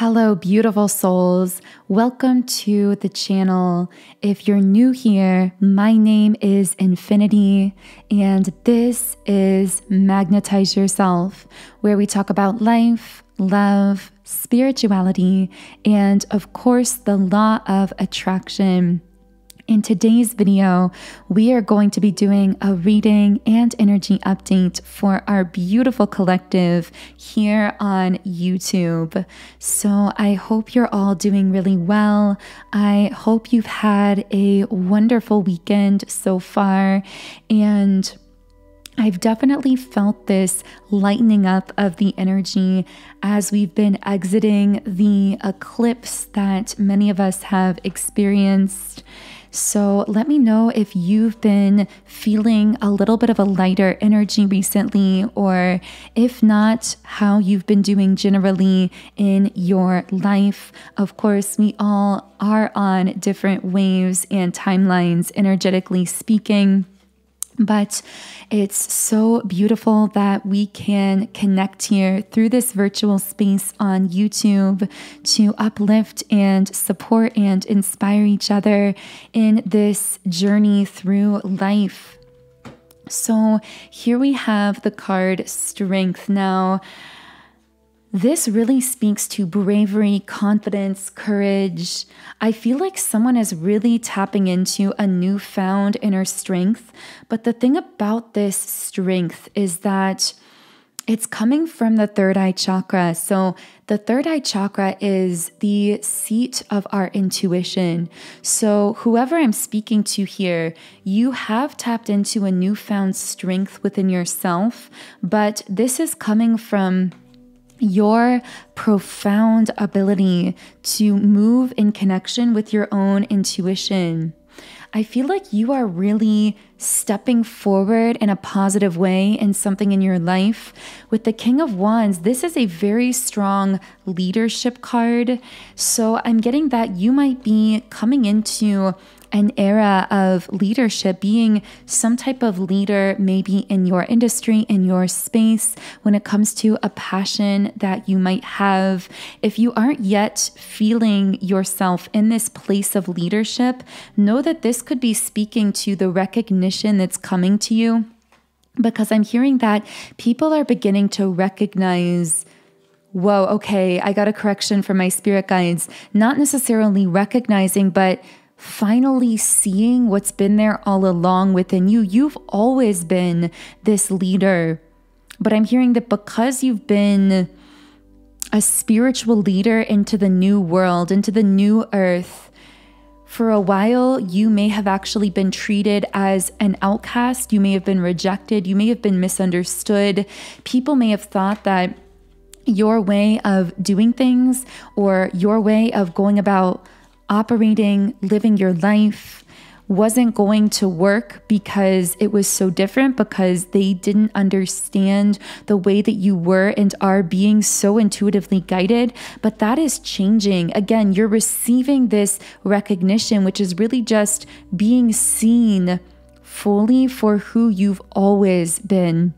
Hello, beautiful souls. Welcome to the channel. If you're new here, my name is Infinity, and this is Magnetize Yourself, where we talk about life, love, spirituality, and of course, the law of attraction. In today's video, we are going to be doing a reading and energy update for our beautiful collective here on YouTube. So I hope you're all doing really well. I hope you've had a wonderful weekend so far and I've definitely felt this lightening up of the energy as we've been exiting the eclipse that many of us have experienced. So let me know if you've been feeling a little bit of a lighter energy recently, or if not, how you've been doing generally in your life. Of course, we all are on different waves and timelines, energetically speaking. But it's so beautiful that we can connect here through this virtual space on YouTube to uplift and support and inspire each other in this journey through life. So here we have the card Strength. Now, this really speaks to bravery, confidence, courage. I feel like someone is really tapping into a newfound inner strength. But the thing about this strength is that it's coming from the third eye chakra. So, the third eye chakra is the seat of our intuition. So, whoever I'm speaking to here, you have tapped into a newfound strength within yourself, but this is coming from your profound ability to move in connection with your own intuition. I feel like you are really stepping forward in a positive way in something in your life. With the King of Wands, this is a very strong leadership card. So I'm getting that you might be coming into an era of leadership, being some type of leader, maybe in your industry, in your space, when it comes to a passion that you might have. If you aren't yet feeling yourself in this place of leadership, know that this could be speaking to the recognition that's coming to you. Because I'm hearing that people are beginning to recognize whoa, okay, I got a correction from my spirit guides. Not necessarily recognizing, but finally seeing what's been there all along within you. You've always been this leader, but I'm hearing that because you've been a spiritual leader into the new world, into the new earth, for a while, you may have actually been treated as an outcast. You may have been rejected. You may have been misunderstood. People may have thought that your way of doing things or your way of going about operating, living your life wasn't going to work because it was so different, because they didn't understand the way that you were and are being so intuitively guided. But that is changing. Again, you're receiving this recognition, which is really just being seen fully for who you've always been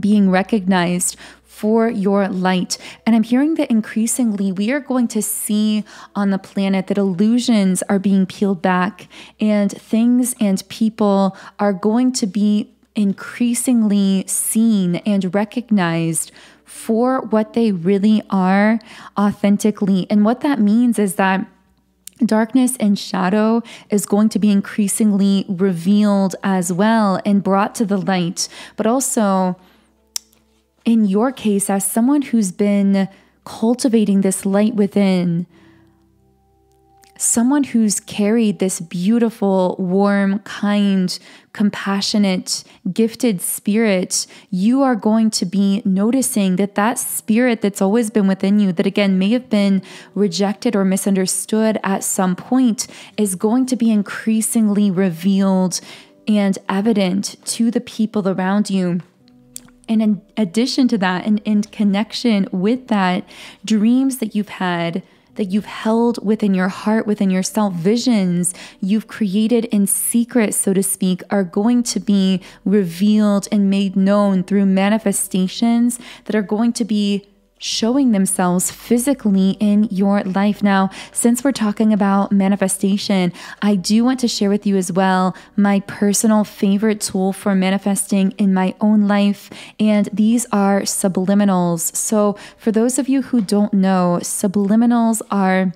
being recognized for your light. And I'm hearing that increasingly we are going to see on the planet that illusions are being peeled back and things and people are going to be increasingly seen and recognized for what they really are authentically. And what that means is that darkness and shadow is going to be increasingly revealed as well and brought to the light, but also in your case, as someone who's been cultivating this light within, someone who's carried this beautiful, warm, kind, compassionate, gifted spirit, you are going to be noticing that that spirit that's always been within you, that again may have been rejected or misunderstood at some point, is going to be increasingly revealed and evident to the people around you. And in addition to that, and in connection with that, dreams that you've had that you've held within your heart, within yourself, visions you've created in secret, so to speak, are going to be revealed and made known through manifestations that are going to be showing themselves physically in your life. Now, since we're talking about manifestation, I do want to share with you as well my personal favorite tool for manifesting in my own life, and these are subliminals. So, for those of you who don't know, subliminals are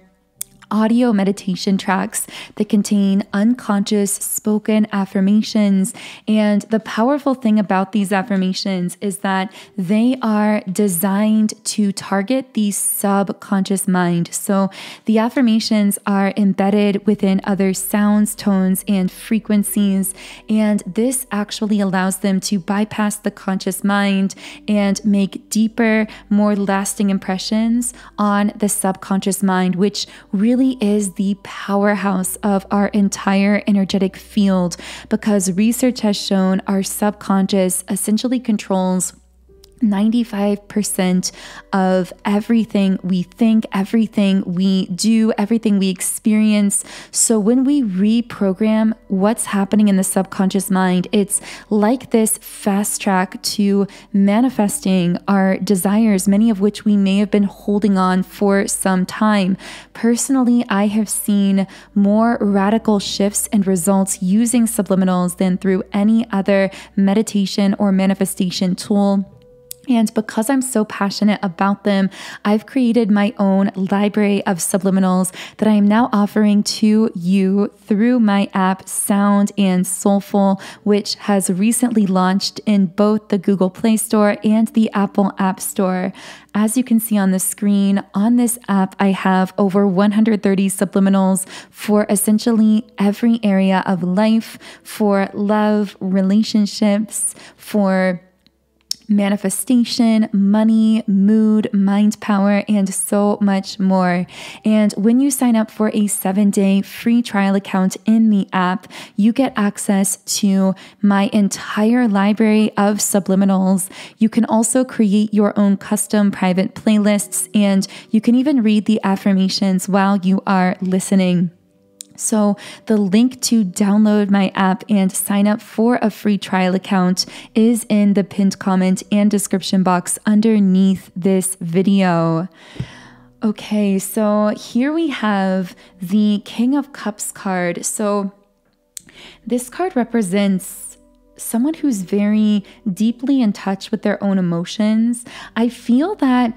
audio meditation tracks that contain unconscious spoken affirmations. And the powerful thing about these affirmations is that they are designed to target the subconscious mind. So the affirmations are embedded within other sounds, tones, and frequencies. And this actually allows them to bypass the conscious mind and make deeper, more lasting impressions on the subconscious mind, which really really is the powerhouse of our entire energetic field because research has shown our subconscious essentially controls 95% of everything we think, everything we do, everything we experience. So when we reprogram what's happening in the subconscious mind, it's like this fast track to manifesting our desires, many of which we may have been holding on for some time. Personally, I have seen more radical shifts and results using subliminals than through any other meditation or manifestation tool. And because I'm so passionate about them, I've created my own library of subliminals that I am now offering to you through my app Sound and Soulful, which has recently launched in both the Google Play Store and the Apple App Store. As you can see on the screen, on this app, I have over 130 subliminals for essentially every area of life for love, relationships, for manifestation, money, mood, mind power, and so much more. And when you sign up for a seven day free trial account in the app, you get access to my entire library of subliminals. You can also create your own custom private playlists, and you can even read the affirmations while you are listening. So, the link to download my app and sign up for a free trial account is in the pinned comment and description box underneath this video. Okay, so here we have the King of Cups card. So, this card represents someone who's very deeply in touch with their own emotions. I feel that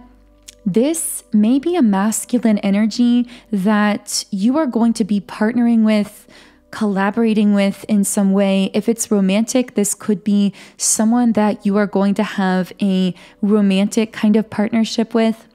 this may be a masculine energy that you are going to be partnering with, collaborating with in some way. If it's romantic, this could be someone that you are going to have a romantic kind of partnership with.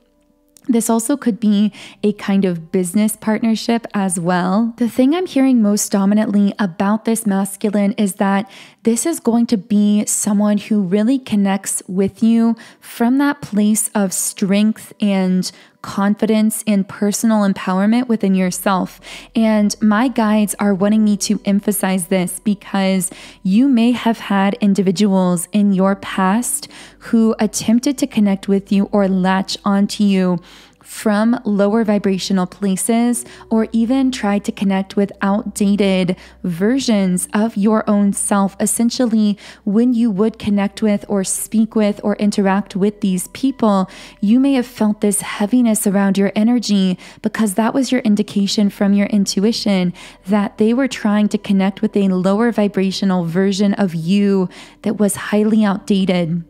This also could be a kind of business partnership as well. The thing I'm hearing most dominantly about this masculine is that this is going to be someone who really connects with you from that place of strength and confidence and personal empowerment within yourself. And my guides are wanting me to emphasize this because you may have had individuals in your past who attempted to connect with you or latch onto you from lower vibrational places or even try to connect with outdated versions of your own self. Essentially, when you would connect with or speak with or interact with these people, you may have felt this heaviness around your energy because that was your indication from your intuition that they were trying to connect with a lower vibrational version of you that was highly outdated.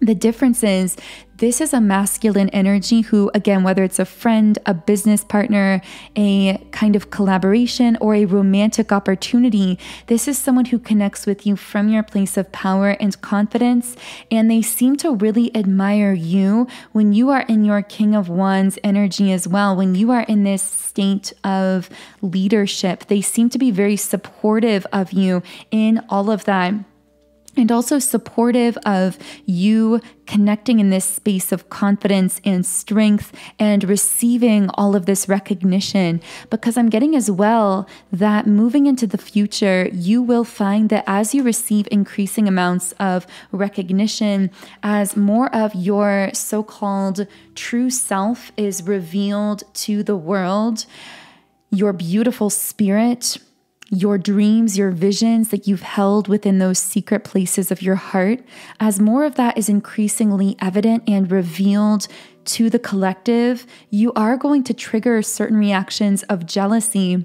The difference is this is a masculine energy who, again, whether it's a friend, a business partner, a kind of collaboration, or a romantic opportunity, this is someone who connects with you from your place of power and confidence. And they seem to really admire you when you are in your King of Wands energy as well. When you are in this state of leadership, they seem to be very supportive of you in all of that and also supportive of you connecting in this space of confidence and strength and receiving all of this recognition. Because I'm getting as well that moving into the future, you will find that as you receive increasing amounts of recognition, as more of your so called true self is revealed to the world, your beautiful spirit your dreams, your visions that you've held within those secret places of your heart, as more of that is increasingly evident and revealed to the collective, you are going to trigger certain reactions of jealousy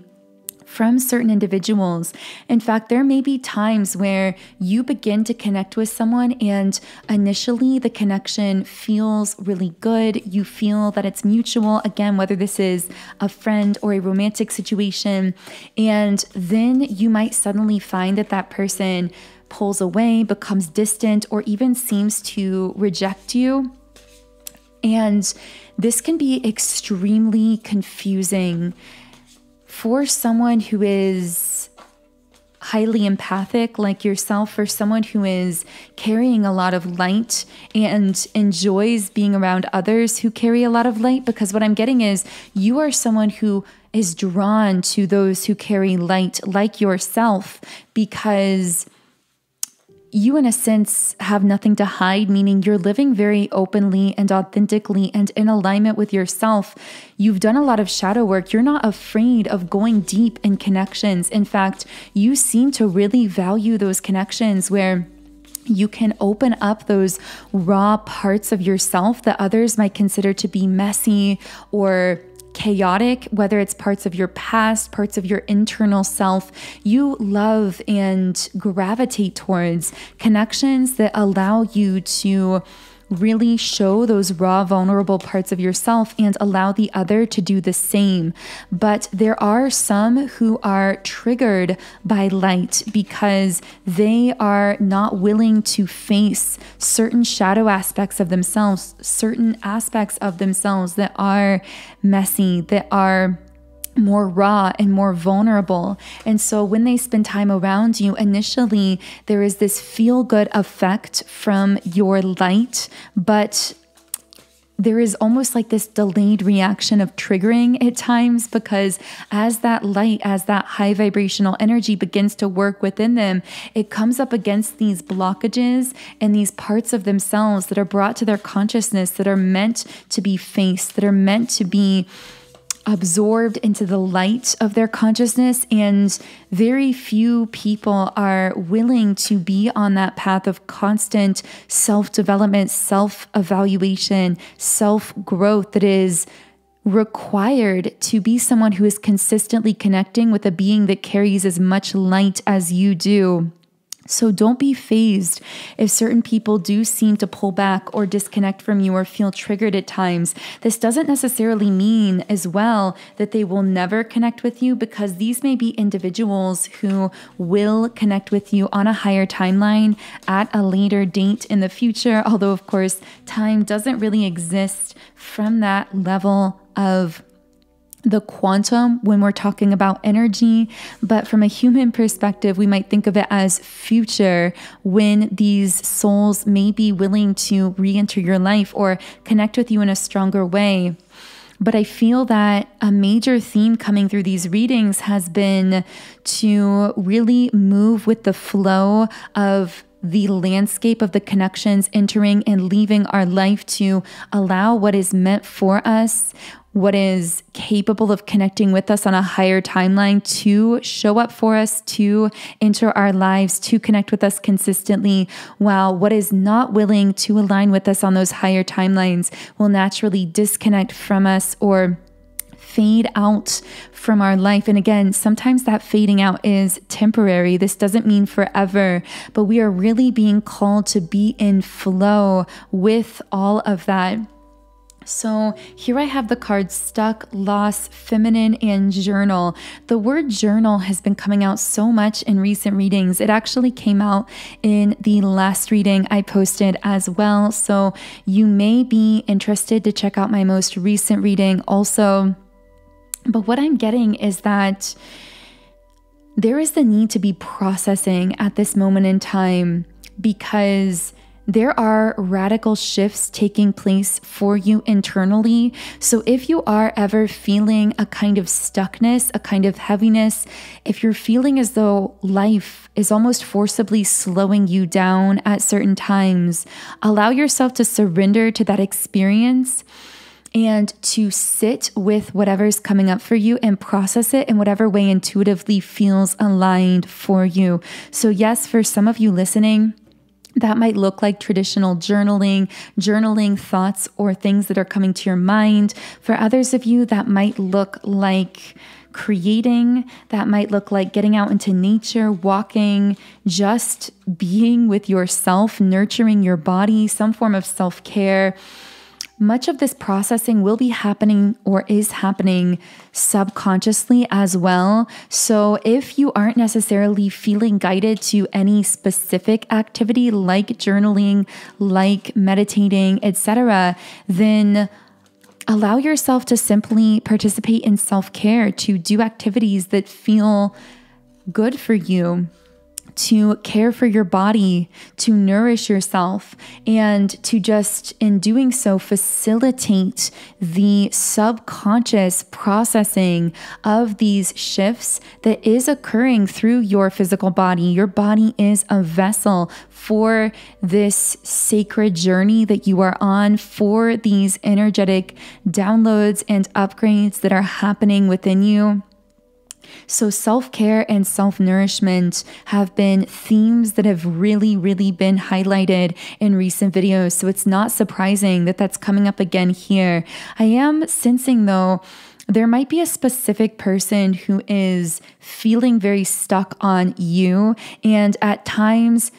from certain individuals. In fact, there may be times where you begin to connect with someone, and initially the connection feels really good. You feel that it's mutual, again, whether this is a friend or a romantic situation. And then you might suddenly find that that person pulls away, becomes distant, or even seems to reject you. And this can be extremely confusing for someone who is highly empathic like yourself, for someone who is carrying a lot of light and enjoys being around others who carry a lot of light, because what I'm getting is you are someone who is drawn to those who carry light like yourself because you, in a sense, have nothing to hide, meaning you're living very openly and authentically and in alignment with yourself. You've done a lot of shadow work. You're not afraid of going deep in connections. In fact, you seem to really value those connections where you can open up those raw parts of yourself that others might consider to be messy or chaotic, whether it's parts of your past, parts of your internal self, you love and gravitate towards connections that allow you to really show those raw, vulnerable parts of yourself and allow the other to do the same. But there are some who are triggered by light because they are not willing to face certain shadow aspects of themselves, certain aspects of themselves that are messy, that are more raw and more vulnerable. And so when they spend time around you, initially there is this feel good effect from your light, but there is almost like this delayed reaction of triggering at times because as that light, as that high vibrational energy begins to work within them, it comes up against these blockages and these parts of themselves that are brought to their consciousness that are meant to be faced, that are meant to be absorbed into the light of their consciousness, and very few people are willing to be on that path of constant self development, self evaluation, self growth that is required to be someone who is consistently connecting with a being that carries as much light as you do. So don't be phased if certain people do seem to pull back or disconnect from you or feel triggered at times. This doesn't necessarily mean as well that they will never connect with you because these may be individuals who will connect with you on a higher timeline at a later date in the future. Although, of course, time doesn't really exist from that level of the quantum when we're talking about energy, but from a human perspective, we might think of it as future when these souls may be willing to re enter your life or connect with you in a stronger way. But I feel that a major theme coming through these readings has been to really move with the flow of the landscape of the connections entering and leaving our life to allow what is meant for us, what is capable of connecting with us on a higher timeline to show up for us, to enter our lives, to connect with us consistently, while what is not willing to align with us on those higher timelines will naturally disconnect from us or fade out from our life. And again, sometimes that fading out is temporary. This doesn't mean forever, but we are really being called to be in flow with all of that. So here I have the cards stuck, loss, feminine, and journal. The word journal has been coming out so much in recent readings. It actually came out in the last reading I posted as well. So you may be interested to check out my most recent reading also. But what I'm getting is that there is the need to be processing at this moment in time because there are radical shifts taking place for you internally. So, if you are ever feeling a kind of stuckness, a kind of heaviness, if you're feeling as though life is almost forcibly slowing you down at certain times, allow yourself to surrender to that experience and to sit with whatever's coming up for you and process it in whatever way intuitively feels aligned for you. So, yes, for some of you listening, That might look like traditional journaling, journaling thoughts or things that are coming to your mind. For others of you, that might look like creating. That might look like getting out into nature, walking, just being with yourself, nurturing your body, some form of self care. Much of this processing will be happening or is happening subconsciously as well. So, if you aren't necessarily feeling guided to any specific activity like journaling, like meditating, etc., then allow yourself to simply participate in self care, to do activities that feel good for you to care for your body, to nourish yourself, and to just in doing so facilitate the subconscious processing of these shifts that is occurring through your physical body. Your body is a vessel for this sacred journey that you are on, for these energetic downloads and upgrades that are happening within you. So, self care and self nourishment have been themes that have really, really been highlighted in recent videos. So, it's not surprising that that's coming up again here. I am sensing though, there might be a specific person who is feeling very stuck on you, and at times,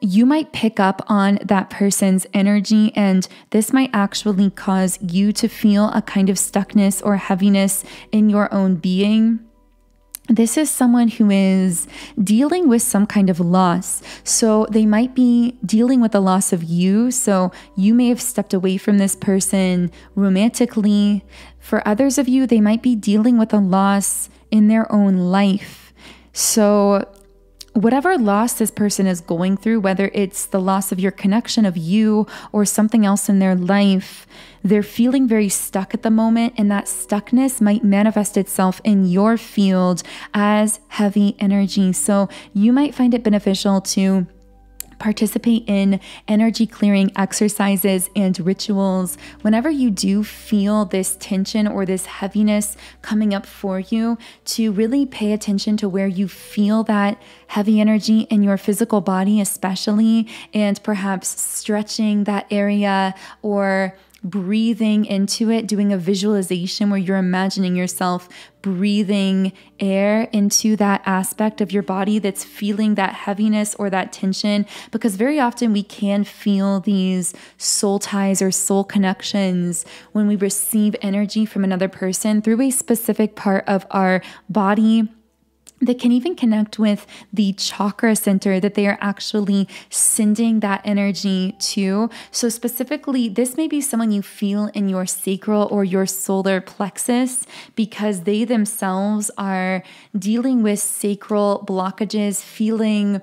you might pick up on that person's energy, and this might actually cause you to feel a kind of stuckness or heaviness in your own being this is someone who is dealing with some kind of loss. So they might be dealing with the loss of you. So you may have stepped away from this person romantically. For others of you, they might be dealing with a loss in their own life. So whatever loss this person is going through, whether it's the loss of your connection of you or something else in their life, they're feeling very stuck at the moment, and that stuckness might manifest itself in your field as heavy energy. So you might find it beneficial to participate in energy clearing exercises and rituals. Whenever you do feel this tension or this heaviness coming up for you, to really pay attention to where you feel that heavy energy in your physical body, especially, and perhaps stretching that area or breathing into it, doing a visualization where you're imagining yourself breathing air into that aspect of your body that's feeling that heaviness or that tension. Because very often we can feel these soul ties or soul connections when we receive energy from another person through a specific part of our body that can even connect with the chakra center that they are actually sending that energy to. So, specifically, this may be someone you feel in your sacral or your solar plexus because they themselves are dealing with sacral blockages, feeling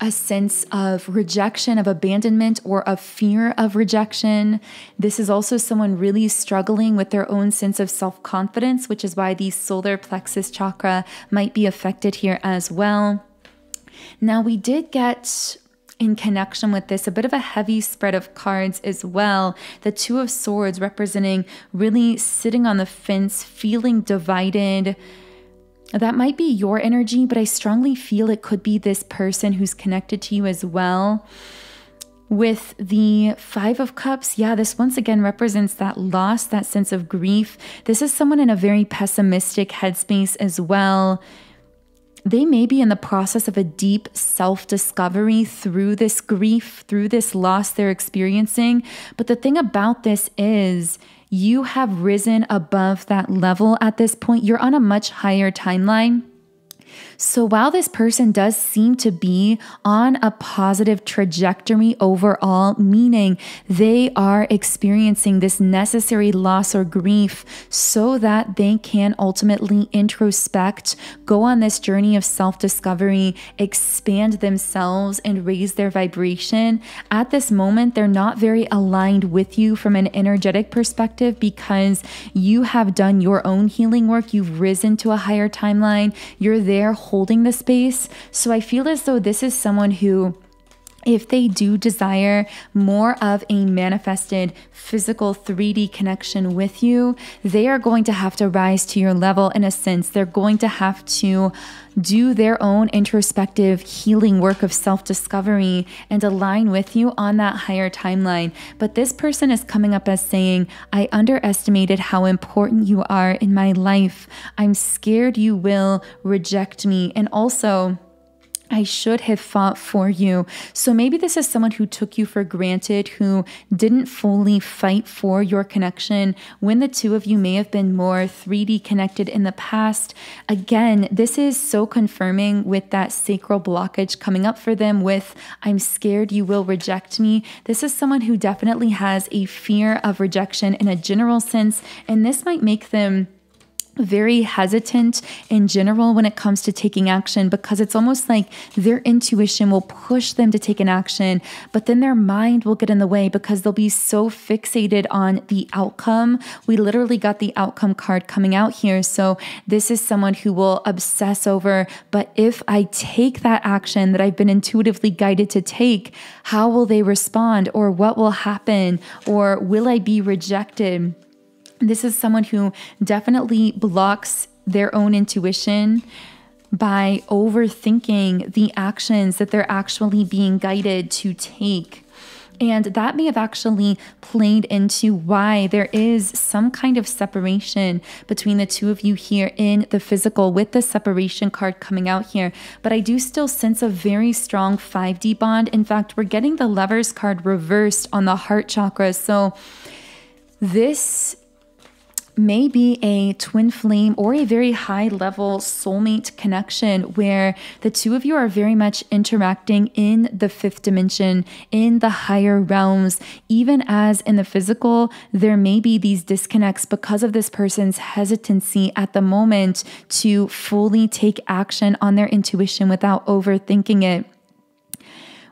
a sense of rejection, of abandonment, or of fear of rejection. This is also someone really struggling with their own sense of self confidence, which is why the solar plexus chakra might be affected here as well. Now, we did get in connection with this, a bit of a heavy spread of cards as well. The Two of Swords representing really sitting on the fence, feeling divided, that might be your energy, but I strongly feel it could be this person who's connected to you as well. With the Five of Cups, yeah, this once again represents that loss, that sense of grief. This is someone in a very pessimistic headspace as well. They may be in the process of a deep self discovery through this grief, through this loss they're experiencing. But the thing about this is, you have risen above that level at this point. You're on a much higher timeline. So while this person does seem to be on a positive trajectory overall, meaning they are experiencing this necessary loss or grief so that they can ultimately introspect, go on this journey of self discovery, expand themselves, and raise their vibration, at this moment, they're not very aligned with you from an energetic perspective because you have done your own healing work. You've risen to a higher timeline. You're there holding the space. So I feel as though this is someone who if they do desire more of a manifested physical 3D connection with you, they are going to have to rise to your level in a sense. They're going to have to do their own introspective healing work of self discovery and align with you on that higher timeline. But this person is coming up as saying, I underestimated how important you are in my life. I'm scared you will reject me. And also, I should have fought for you. So maybe this is someone who took you for granted, who didn't fully fight for your connection when the two of you may have been more 3D connected in the past. Again, this is so confirming with that sacral blockage coming up for them with, I'm scared you will reject me. This is someone who definitely has a fear of rejection in a general sense, and this might make them very hesitant in general when it comes to taking action because it's almost like their intuition will push them to take an action, but then their mind will get in the way because they'll be so fixated on the outcome. We literally got the outcome card coming out here. So this is someone who will obsess over, but if I take that action that I've been intuitively guided to take, how will they respond or what will happen or will I be rejected? This is someone who definitely blocks their own intuition by overthinking the actions that they're actually being guided to take. And that may have actually played into why there is some kind of separation between the two of you here in the physical with the separation card coming out here. But I do still sense a very strong 5D bond. In fact, we're getting the lovers card reversed on the heart chakra. So this may be a twin flame or a very high level soulmate connection where the two of you are very much interacting in the fifth dimension, in the higher realms. Even as in the physical, there may be these disconnects because of this person's hesitancy at the moment to fully take action on their intuition without overthinking it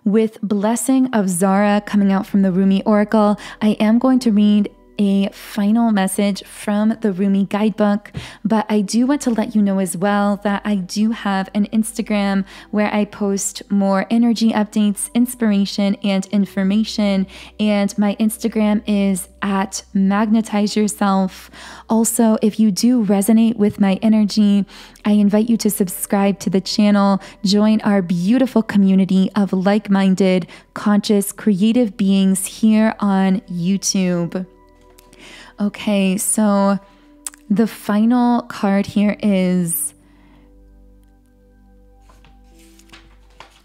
with blessing of Zara coming out from the Rumi Oracle, I am going to read a final message from the Rumi guidebook, but I do want to let you know as well that I do have an Instagram where I post more energy updates, inspiration, and information. And my Instagram is at magnetize yourself. Also, if you do resonate with my energy, I invite you to subscribe to the channel, join our beautiful community of like minded, conscious, creative beings here on YouTube. Okay, so the final card here is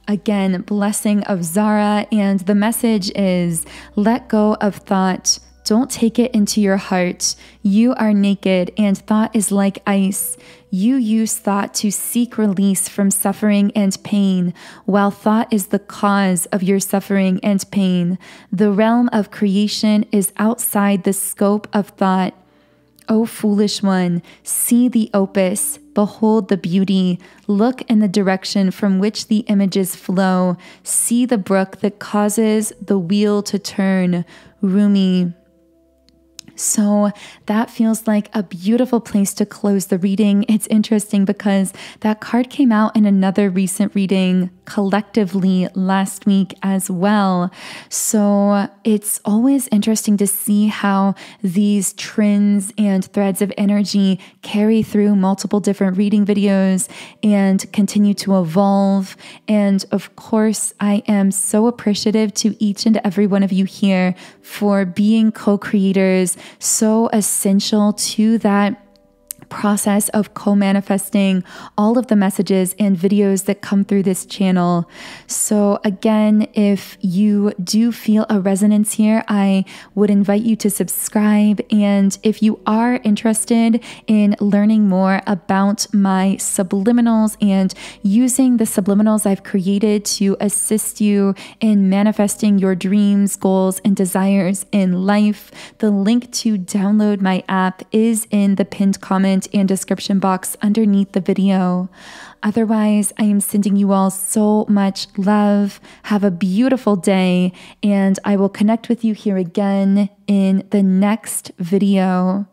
again, blessing of Zara. And the message is let go of thought. Don't take it into your heart. You are naked, and thought is like ice. You use thought to seek release from suffering and pain, while thought is the cause of your suffering and pain. The realm of creation is outside the scope of thought. O foolish one, see the opus, behold the beauty, look in the direction from which the images flow, see the brook that causes the wheel to turn. Rumi. So that feels like a beautiful place to close the reading. It's interesting because that card came out in another recent reading collectively last week as well. So it's always interesting to see how these trends and threads of energy carry through multiple different reading videos and continue to evolve. And of course, I am so appreciative to each and every one of you here for being co creators, so essential to that process of co manifesting all of the messages and videos that come through this channel. So, again, if you do feel a resonance here, I would invite you to subscribe. And if you are interested in learning more about my subliminals and using the subliminals I've created to assist you in manifesting your dreams, goals, and desires in life, the link to download my app is in the pinned comment comment and description box underneath the video. Otherwise, I am sending you all so much love. Have a beautiful day, and I will connect with you here again in the next video.